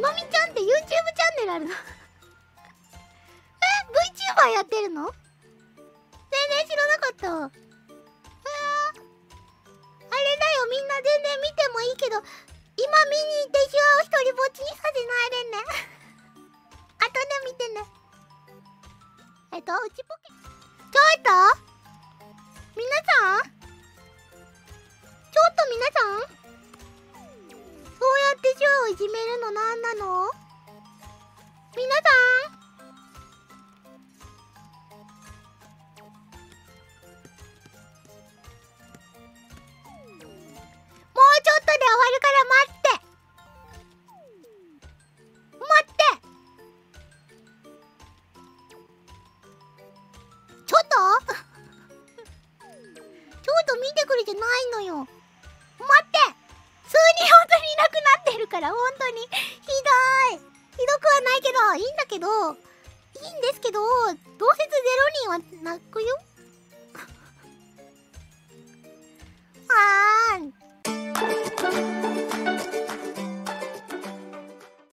まみちゃんって YouTube チャンネルあるの？え ?VTuber やってるの？全然知らなかった。あれだよ、みんな全然見てもいいけど、今見に行ってシワを一人ぼっちにさせないでね。後で見てね。えっと、うちポケ。ちょっと？ってシワをいじめるのなんなの？皆さん！もうちょっとで終わるから待って！待って！ちょっと？ちょっと見てくれてないのよ。から本当に。ひどい。ひどくはないけどいいんだけどいいんですけどどうせゼロ人は泣くよ。